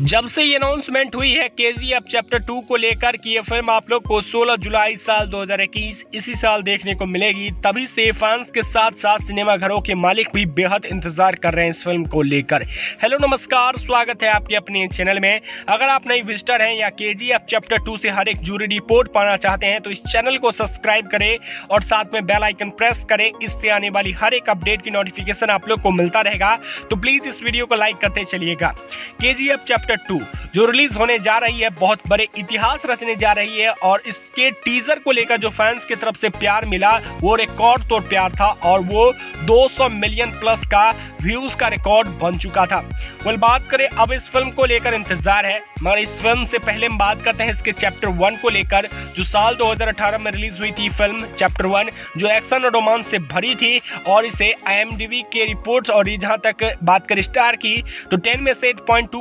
जब से ये अनाउंसमेंट हुई है के जी एफ़ चैप्टर टू को लेकर कि ये फ़िल्म आप लोग को 16 जुलाई साल 2021 इसी साल देखने को मिलेगी। तभी से फैंस के साथ साथ सिनेमा घरों के मालिक भी बेहद इंतज़ार कर रहे हैं इस फ़िल्म को लेकर। हेलो नमस्कार, स्वागत है आपके अपने चैनल में। अगर आप नई विजिटर हैं या के जी एफ़ चैप्टर टू से हर एक जूरी रिपोर्ट पाना चाहते हैं तो इस चैनल को सब्सक्राइब करें और साथ में बेल आइकन प्रेस करें। इससे आने वाली हर एक अपडेट की नोटिफिकेशन आप लोग को मिलता रहेगा। तो प्लीज़ इस वीडियो को लाइक करते चलिएगा। K G F chapter chapter two, जो रिलीज़ होने जा रही है, बहुत बड़े इतिहास रचने जा रही है और इसके टीजर को लेकर जो फैंस की तरफ़ से प्यार मिला, वो रिकॉर्ड तोड़ प्यार था और वो 200 मिलियन प्लस का व्यूज़ का रिकॉर्ड बन चुका था। वल, बात करें, अब इस फ़िल्म को लेकर इंतज़ार है। मगर इस फ़िल्म से पहले हम बात करते हैं इसके चैप्टर वन को लेकर, जो साल 2018 में रिलीज़ हुई थी फ़िल्म चैप्टर वन, जो एक्शन और रोमांस से भरी थी और इसे आई के रिपोर्ट्स और जहाँ तक बात करें स्टार की तो टेन में से एट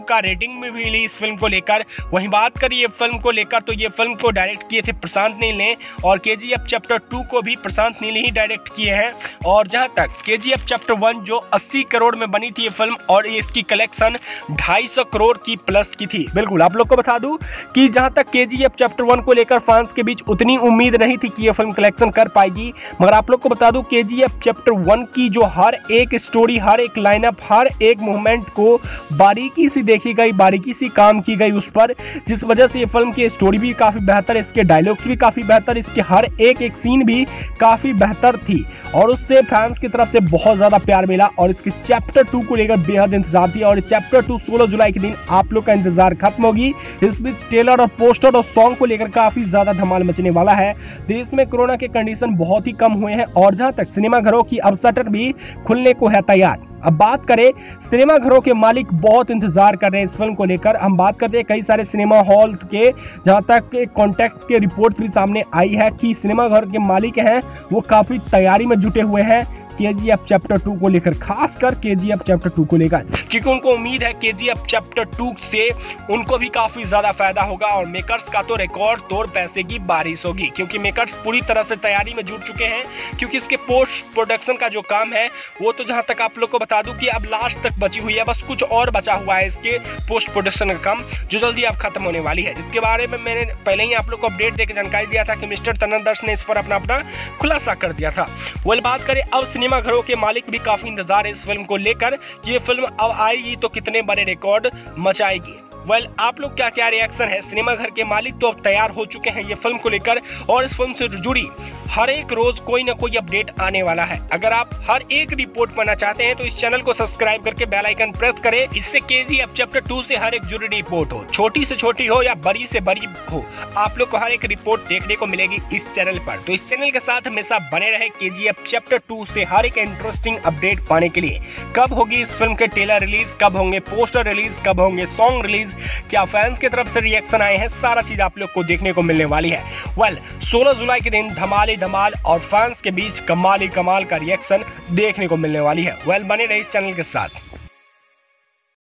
का रेटिंग में भी मिली इस फ़िल्म को लेकर। वहीं बात करिए फ़िल्म को लेकर तो ये फ़िल्म को डायरेक्ट किए थे प्रशांत नील ने और केजीएफ चैप्टर टू को भी प्रशांत नील ही डायरेक्ट किए हैं। और जहाँ तक केजीएफ चैप्टर वन जो अस्सी करोड़ में बनी थी ये फ़िल्म और इसकी कलेक्शन 250 करोड़ की प्लस की थी। बिल्कुल, आप लोग को बता दूँ कि जहाँ तक के चैप्टर वन को लेकर फैंस के बीच उतनी उम्मीद नहीं थी कि ये फ़िल्म कलेक्शन कर पाएगी, मगर आप लोग को बता दूँ के चैप्टर वन की जो हर एक स्टोरी हर एक लाइनअप हर एक मूवमेंट को बारीकी से देखी गई बारीकी से काम की गई उस पर, जिस वजह से ये फ़िल्म की स्टोरी भी काफ़ी बेहतर, इसके डायलॉग्स भी काफ़ी बेहतर, इसके हर एक एक सीन भी काफ़ी बेहतर थी। और उससे फैंस की तरफ़ से बहुत ज़्यादा प्यार मिला और इसके चैप्टर टू को लेकर बेहद इंतज़ार थी। और चैप्टर टू सोलह जुलाई के दिन आप लोग का इंतज़ार खत्म होगी। इस बीच ट्रेलर और पोस्टर और सॉन्ग को लेकर काफ़ी ज़्यादा धमाल मचने वाला है। देश में कोरोना के कंडीशन बहुत ही कम हुए हैं और जहाँ तक सिनेमाघरों की अब शटर भी खुलने को है तैयार। अब बात करें सिनेमा घरों के मालिक बहुत इंतज़ार कर रहे हैं इस फ़िल्म को लेकर। हम बात करते हैं कई सारे सिनेमा हॉल्स के, जहाँ तक कॉन्टेक्ट के रिपोर्ट भी सामने आई है कि सिनेमा घर के मालिक हैं, वो काफ़ी तैयारी में जुटे हुए हैं। केजीएफ चैप्टर टू को लेकर खासकर के चैप्टर टू को लेकर। क्योंकि उनको उम्मीद है केजीएफ चैप्टर टू से उनको भी काफ़ी ज़्यादा फ़ायदा होगा और मेकर्स का तो रिकॉर्ड तोड़ पैसे की बारिश होगी। क्योंकि मेकर्स पूरी तरह से तैयारी में जुट चुके हैं, क्योंकि इसके पोस्ट प्रोडक्शन का जो काम है, वो तो जहाँ तक आप लोग को बता दूँ कि अब लास्ट तक बची हुई है, बस कुछ और बचा हुआ है इसके पोस्ट प्रोडक्शन का काम, जो जल्दी अब खत्म होने वाली है। जिसके बारे में मैंने पहले ही आप लोग को अपडेट देकर जानकारी दिया था कि मिस्टर तनंदर्श ने इस पर अपना अपना खुलासा कर दिया था। वो बात करें, अब सिनेमा सिनेमा घरों के मालिक भी काफ़ी इंतज़ार है इस फ़िल्म को लेकर ये फ़िल्म अब आएगी तो कितने बड़े रिकॉर्ड मचाएगी। वेल आप लोग क्या क्या रिएक्शन है? सिनेमा घर के मालिक तो अब तैयार हो चुके हैं ये फ़िल्म को लेकर और इस फ़िल्म से जुड़ी हर एक रोज कोई ना कोई अपडेट आने वाला है। अगर आप हर एक रिपोर्ट पाना चाहते हैं तो इस चैनल को सब्सक्राइब करके बेल आइकन प्रेस करें। इससे के जी एफ़ चैप्टर टू से हर एक जुड़ी रिपोर्ट हो। छोटी से छोटी हो या बड़ी से बड़ी हो, आप लोग को हर एक रिपोर्ट देखने को मिलेगी इस चैनल पर। तो इस चैनल के साथ हमेशा बने रहे के जी एफ़ चैप्टर टू से हर एक इंटरेस्टिंग अपडेट पाने के लिए। कब होगी इस फ़िल्म के टेलर रिलीज़ कब होंगे पोस्टर रिलीज़ कब होंगे सॉन्ग रिलीज़ क्या फैंस की तरफ़ से रिएक्शन आए हैं? सारा चीज़ आप लोग को देखने को मिलने वाली है। वेल सोलह जुलाई के दिन धमाली धमाल और फैंस के बीच कमाली कमाल का रिएक्शन देखने को मिलने वाली है। वेल बने रहे इस चैनल के साथ।